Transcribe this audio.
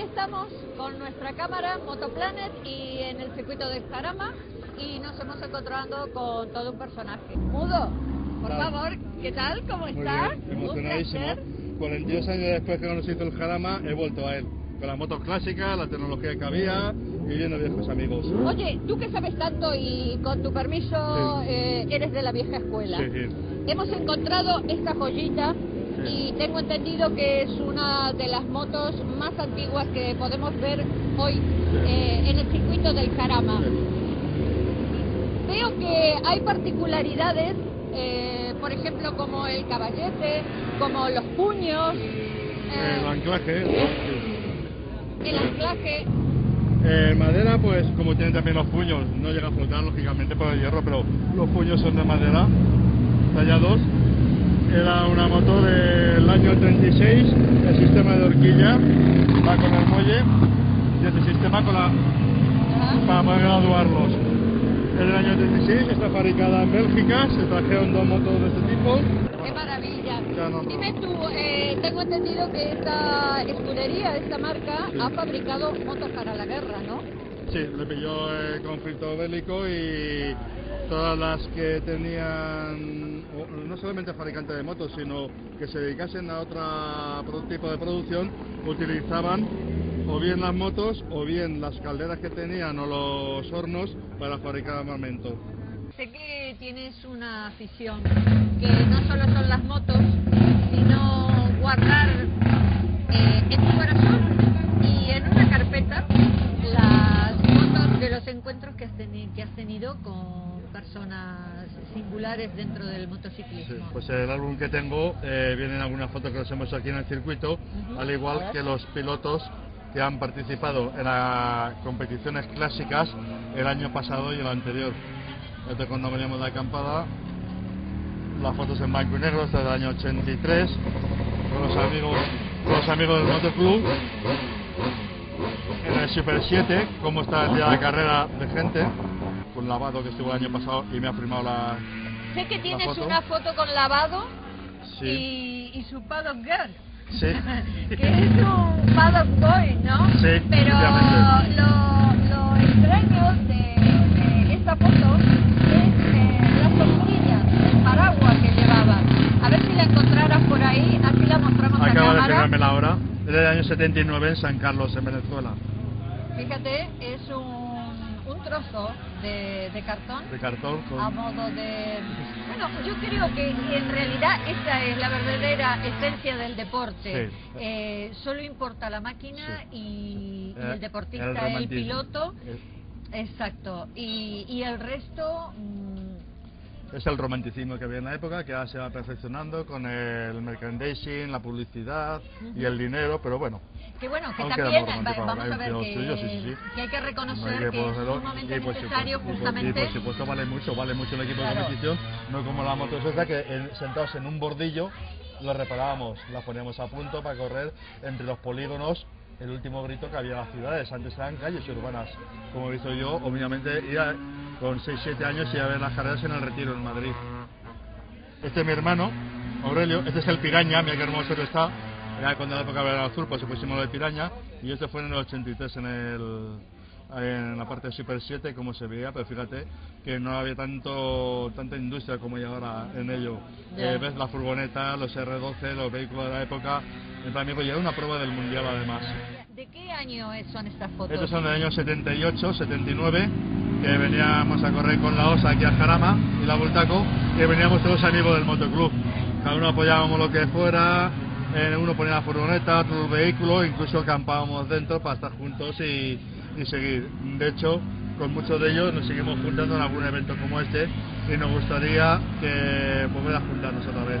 estamos con nuestra cámara Motoplanet y en el circuito de Jarama y nos hemos encontrado con todo un personaje. Mudo, por favor, ¿qué tal? ¿Cómo estás? Emocionadísimo. 42 años después que nos hizo el Jarama, he vuelto a él. Con las motos clásicas, la tecnología que había y viendo viejos amigos. Oye, tú que sabes tanto y con tu permiso sí. eh, eres de la vieja escuela. Sí, sí. Hemos encontrado esta joyita y tengo entendido que es una de las motos más antiguas que podemos ver hoy eh, en el circuito del Jarama. Veo que hay particularidades, eh, por ejemplo, como el caballete, como los puños, eh, El anclaje, el anclaje. Eh, madera, pues como tienen también los puños, no llega a flotar lógicamente por el hierro, pero los puños son de madera, tallados. Era una moto del año 36, el sistema de horquilla va con el muelle y este sistema con la, para poder graduarlos. Es del año 36, está fabricada en Bélgica, se trajeron dos motos de este tipo. ¡Qué maravilla! No- Dime tú, eh, tengo entendido que esta escudería, esta marca, Sí. ha fabricado motos para la guerra, ¿no? Sí, le pilló el conflicto bélico y todas las que tenían, no solamente fabricantes de motos, sino que se dedicasen a otro tipo de producción, utilizaban o bien las motos o bien las calderas que tenían o los hornos para fabricar armamento. Sé que tienes una afición, que no solo que has, tenido con personas singulares dentro del Sí, motociclismo. pues el álbum que tengo eh, vienen algunas fotos que los hemos aquí en el circuito, Ujú. al igual que los pilotos que han participado en las competiciones clásicas el año pasado y el anterior. Este cuando veníamos de acampada, las fotos en blanco y negro, esta del año 83, con los amigos, con los amigos del motoclub. En el Super 7, cómo está el día de carrera de gente, con lavado que estuvo el año pasado y me ha firmado la, Sé que tienes foto? una foto con lavado Sí. y, y su paddock girl. Sí. que es un paddock boy, ¿no? Sí, Pero lo, lo extraño de, de esta foto es eh, la sombrilla, el paraguas que llevaba. A ver si la encontraras por ahí, así la mostramos a Acaba de cámara. firmarme la hora. Es del año 79 en San Carlos, en Venezuela. Fíjate, es un, un trozo de, de cartón De cartón con... a modo de... Bueno, yo creo que en realidad esta es la verdadera esencia del deporte. Sí. Eh, solo importa la máquina Sí. y, y Eh, el deportista, el el, piloto. Es- Exacto. Y, y el resto... mm, Es el romanticismo que había en la época, que ahora se va perfeccionando con el merchandising, la publicidad y el dinero, pero bueno. que bueno, que también va- vamos hay a ver un que, suyo, sí, sí, sí. que hay que no reconocer hay que, es ponerlo- sumamente y por necesario supuesto- justamente... Y por supuesto vale mucho, vale mucho el equipo Claro. de competición, no como la moto esa que en- sentados en un bordillo lo reparábamos, la poníamos a punto para correr entre los polígonos el último grito que había en las ciudades, antes eran calles urbanas, como he visto yo, obviamente con 6-7 años y a ver las carreras en el retiro en Madrid. Este es mi hermano, Aurelio, este es el Piraña, mira qué hermoso que está, era cuando la época era azul, pues se pusimos lo de Piraña, y este fue en el 83 en el en la parte de Super 7 como se veía, pero fíjate que no había tanto tanta industria como hay ahora en ello. Eh, ves la furgoneta, los R12, los vehículos de la época, en plan, pues era una prueba del mundial además. ¿De qué año son estas fotos? Estos son del año 78, 79, que veníamos a correr con la OSA aquí a Jarama y la Voltaco, que veníamos todos amigos del motoclub. Cada uno apoyábamos lo que fuera, eh, uno ponía la furgoneta, otro el vehículo, incluso acampábamos dentro para estar juntos y, y seguir. De hecho, con muchos de ellos nos seguimos juntando en algún evento como este y nos gustaría que volver a juntarnos otra vez.